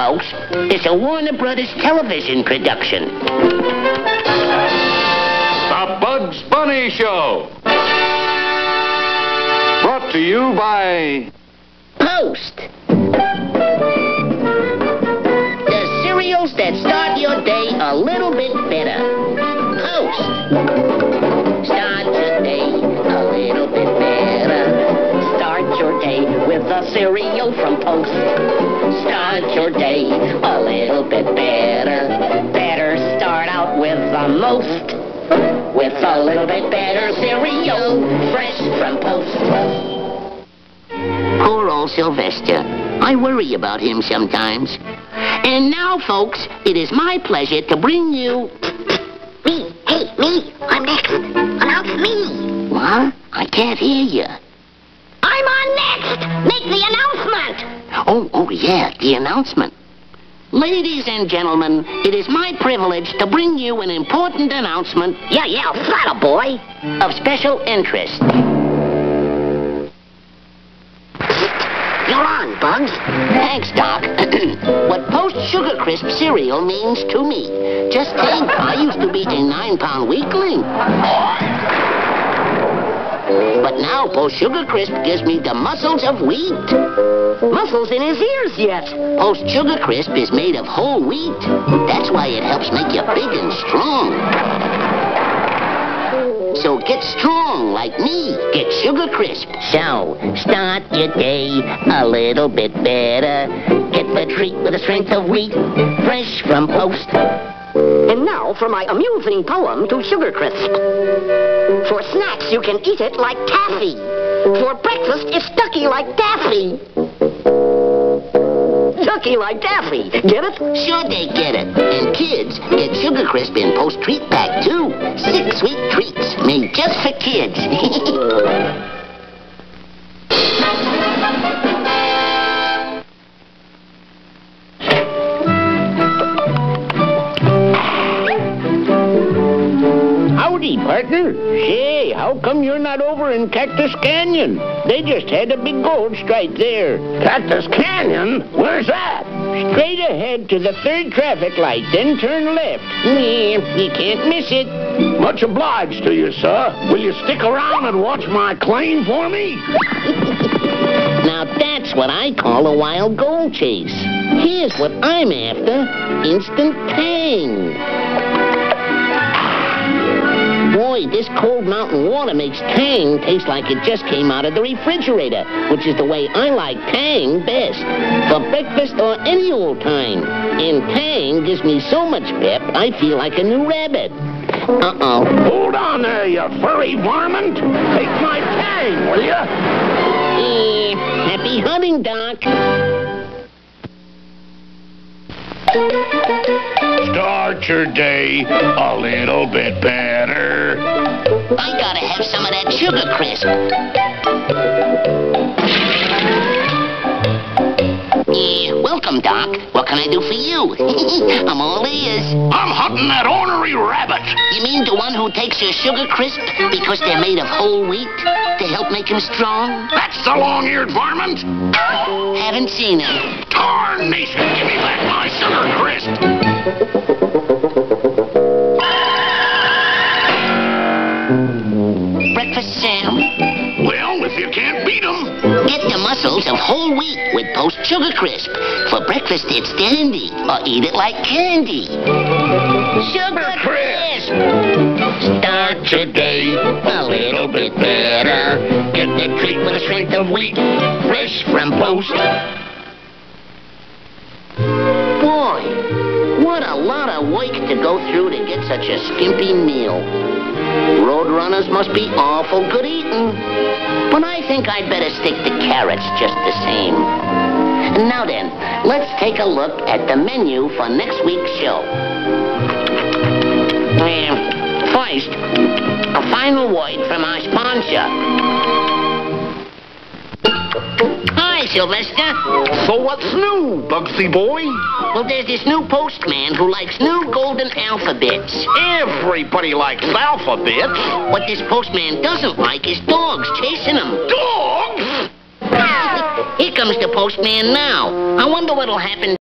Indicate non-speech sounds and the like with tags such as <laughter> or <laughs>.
folks, is a Warner Brothers television production. The Bugs Bunny Show. Brought to you by Post. A cereal from Post. Start your day a little bit better. Better start out with the most. With a little bit better cereal, fresh from Post. Poor old Sylvester. I worry about him sometimes. And now, folks, it is my pleasure to bring you. Me, hey, me, I'm next. Announce me. What? I can't hear you. I'm on next. Make the announcement. Oh, oh, yeah, the announcement. Ladies and gentlemen, it is my privilege to bring you an important announcement Yeah, yeah, flatter, boy. of special interest. You're on, Bugs. Thanks, Doc. <clears throat> what Post Sugar Crisp cereal means to me. Just think, I used to be a nine-pound weakling. But now Post Sugar Crisp gives me the muscles of wheat. Muscles in his ears yet. Post Sugar Crisp is made of whole wheat. That's why it helps make you big and strong. So get strong like me. Get Sugar Crisp. So, start your day a little bit better. Get the treat with the strength of wheat. Fresh from Post. Uh, and now for my amusing poem to Sugar Crisp. For snacks, you can eat it like taffy. For breakfast, it's stucky like daffy. Stucky like daffy. Get it? Sure they get it. And kids get Sugar Crisp in Post Treat Pack, too. Six sweet treats made just for kids. <laughs> Howdy, partner. Say, how come you're not over in Cactus Canyon? They just had a big gold strike there. Cactus Canyon? Where's that? Straight ahead to the third traffic light, then turn left. Yeah, you can't miss it. Much obliged to you, sir. Will you stick around and watch my claim for me? <laughs> Now that's what I call a wild gold chase. Here's what I'm after. Instant tang. Boy, this cold mountain water makes Tang taste like it just came out of the refrigerator, which is the way I like Tang best. For breakfast or any old time. And Tang gives me so much pep, I feel like a new rabbit. Uh-oh. Hold on there, you furry varmint. Take my tang, will you? Eh, happy hunting, Doc. Start your day a little bit better. I gotta have some of that sugar crisp. Yeah, welcome, Doc. What can I do for you? <laughs> I'm all ears. I'm hunting that ornery rabbit. You mean the one who takes your sugar crisp because they're made of whole wheat to help make him strong? That's the long-eared varmint. Haven't seen him. Tarnation, give me back my sugar crisp. Whole wheat with Post Sugar Crisp. For breakfast, it's dandy, or eat it like candy. Sugar Crisp! Start your day a little bit better. Get the treat with the strength of wheat, fresh from Post. Boy, what a lot of work to go through to get such a skimpy meal. Roadrunners must be awful good eating. But I think I'd better stick to carrots just the same. Now then, let's take a look at the menu for next week's show. First, a final word from our sponsor. Sylvester. so what's new, Bugsy boy? Well, there's this new postman who likes new golden alphabets. Everybody likes alphabets. What this postman doesn't like is dogs chasing him. Dogs? <laughs> Here comes the postman now. I wonder what'll happen